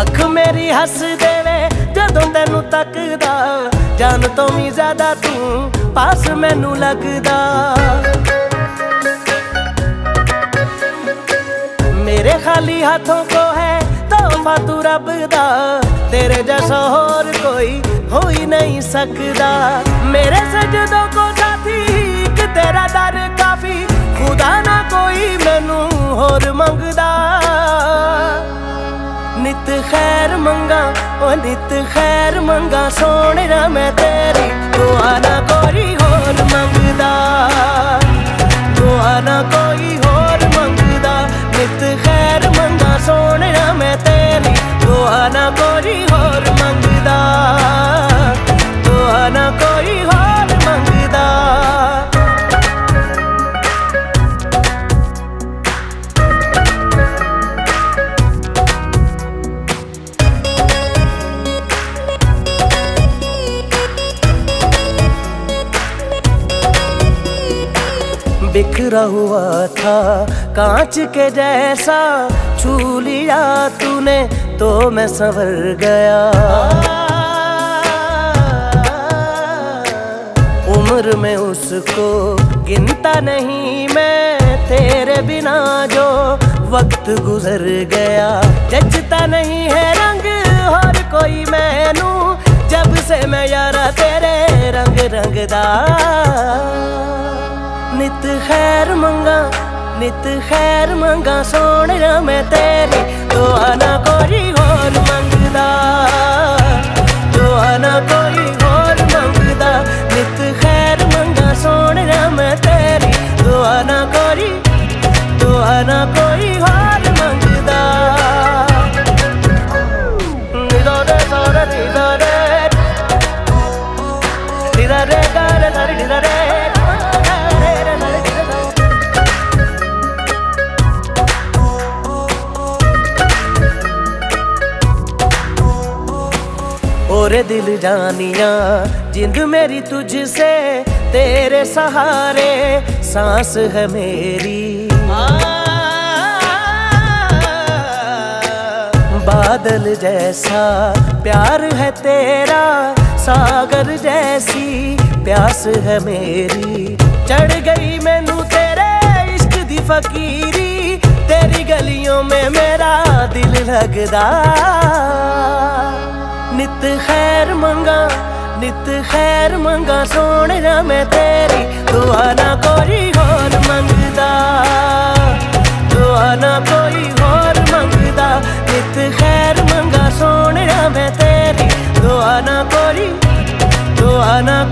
ਅੱਖ ਮੇਰੀ ਹੱਸ ਦੇਵੇ, ਜਦੋਂ ਤੈਨੂੰ ਤੱਕਦਾ। ਜਾਨ ਤੋਂ ਵੀ ਜ਼ਿਆਦਾ ਤੂੰ ਪਾਸ ਮੈਨੂੰ ਲੱਗਦਾ। ਮੇਰੇ ਖਾਲੀ ਹੱਥੋਂ ਕੋ ਹੈ ਤੋਹਫਾ ਤੂੰ ਰੱਬ ਦਾ। ਤੇਰੇ ਜੈਸਾ ਹੋਰ ਕੋਈ ਹੋਈ ਨਹੀਂ ਸਕਦਾ। ਮੇਰੇ ਸਜਦੋਂ ਕੋ ਸਾਥੀ, ਇੱਕ ਤੇਰਾ ਦਰ ਕਾਫੀ। ਖੁਦਾ ਨਾ ਕੋਈ ਮੈਨੂੰ ਹੋਰ ਨਿਤ ਖੈਰ ਮੰਗਾ ਉਹ ਨਿਤ ਖੈਰ ਮੰਗਾ, ਸੋਹਣਿਆ ਮੈਂ ਤੇਰੀ। ਦੁਆ ਨਾ ਕੋਈ ਹੋਰ ਮੰਗਦਾ। ਦੁਆ ਨਾ ਕੋਈ ਹੋਰ ਮੰਗਦਾ। ਨਿਤ ਖੈਰ ਮੰਗਾ, ਸੋਹਣਿਆ ਮੈਂ ਤੇਰੀ। ਦੁਆ ਨਾ ਕੋਈ बिखरा हुआ था, कांच के जैसा छू लिया तूने तो मैं संवर गया। उम्र में उसको गिनता नहीं मैं, तेरे बिना जो वक्त गुजर गया। जचता नहीं है रंग और कोई मैनू, जब से मैं यारा तेरे रंग रंगदा। ਨਿਤ ਖੈਰ ਮੰਗਾ, ਨਿਤ ਖੈਰ ਮੰਗਾ ਸੋਹਣਿਆ ਮੈਂ ਤੇਰੀ ਦੁਆ ਨਾ ਕੋਈ ਹੋਰ ਮੰਗਦਾ। ਦੁਆ ਨਾ ਕੋਈ ਹੋਰ ਮੰਗਦਾ, ਨਿਤ ਖੈਰ ਮੰਗਾ ਸੋਹਣਿਆ ਮੈਂ और दिल जानिया जिंद मेरी तुझसे तेरे सहारे सांस है मेरी बादल जैसा प्यार है तेरा सागर जैसी प्यास है मेरी चढ़ गई मैनू तेरे इश्क दी फकीरी तेरी गलियों में मेरा दिल लगदा ਨਿਤ ਖੈਰ ਮੰਗਾ, ਨਿਤ ਖੈਰ ਮੰਗਾ ਸੋਹਣਾ ਮੈਂ ਤੇਰੀ ਦੁਆ ਨਾ ਕੋਈ ਹੋਰ ਮੰਗਦਾ। ਦੁਆ ਨਾ ਕੋਈ ਹੋਰ ਮੰਗਦਾ, ਨਿਤ ਖੈਰ ਮੰਗਾ ਸੋਹਣਾ ਮੈਂ ਤੇਰੀ ਦੁਆ ਨਾ ਕੋਈ, ਦੁਆ ਨਾ